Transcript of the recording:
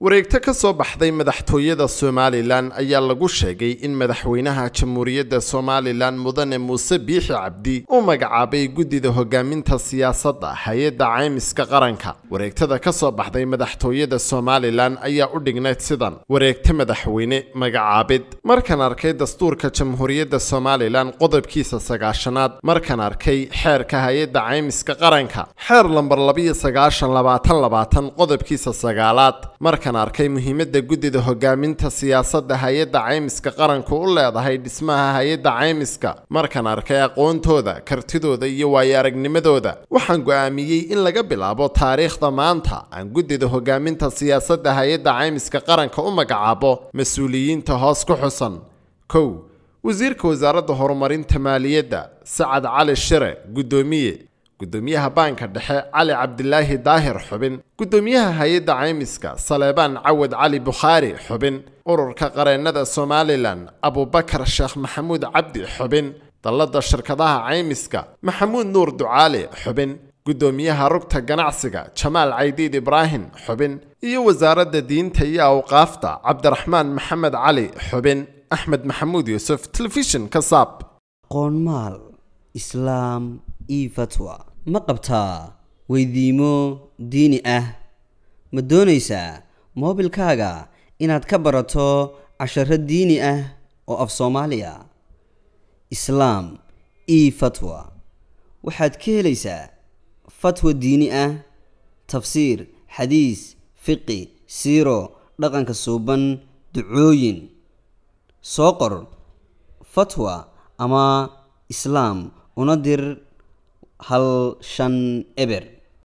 wareegto ka soo baxday madaxtooyada somalilan ayaa lagu sheegay in madaxweynaha jamhuuriyadda somalilan mudane muuse biixi cabdi uu magacaabay guddida hogaaminta siyaasadda hay'adda caymiska qaranka. Wareegtada ka soo baxday madaxtooyada somalilan ayaa u dhignayd sidan. Wareegto madaxweyne magacaabid. Markaan arkay dastuurka jamhuuriyadda somalilan qodobkiisa sagaashanaad markaan arkay xeerka hay'adda caymiska qaranka. Xeer lambar labiyo sagaashan labaatan labaatan qodobkiisa sagaalaad markaan arkay muhiimadda guddida hogaaminta siyaasadda hay'adda caymiska qaranku u leedahay dhismaha hay'adda caymiska. Markaan arkay aqoontooda kartidooda iyo waayo aragnimadooda waxaan go'aamiyey in laga bilaabo taariikhda maanta aan guddida hogaaminta siyaasadda hay'adda caymiska qaranka u magacaabo mas'uuliyiinta hoos ku xusan. Kow wasiirka wasaaradda horumarinta maaliyadda sacad cali shire guddoomiye guddoomiyaha baanka dhexe cali cabdilaahi daahir xubin guddoomiyaha hay'adda caymiska saleebaan cawad cali bukhaari xubin ururka qareennada somalilan abubakar sheekh maxamuud cabdi xubin dallada shirkadaha caymiska maxamuud nuur ducaale xubin guddoomiyaha rugta ganacsiga jamaal caydiid ibraahim xubin iyo wasaaradda diinta iyo awqaafta cabdiraxmaan maxamed cali xubin axmed maxamuud yuusuf telefishin kasaab qoonmaal islaam io fatwa ma qabtaa weydiimo diini ah? Ma doonaysaa moobilkaaga inaad ka barato casharo diini ah oo af soomaaliya? Islaam io fatwa. Waxaad ka helaysaa fatwa diini ah tafsiir xadiis fiqi siiro dhaqanka suuban ducooyin. Soo qor fatwa ama islaam una dir hal shan eber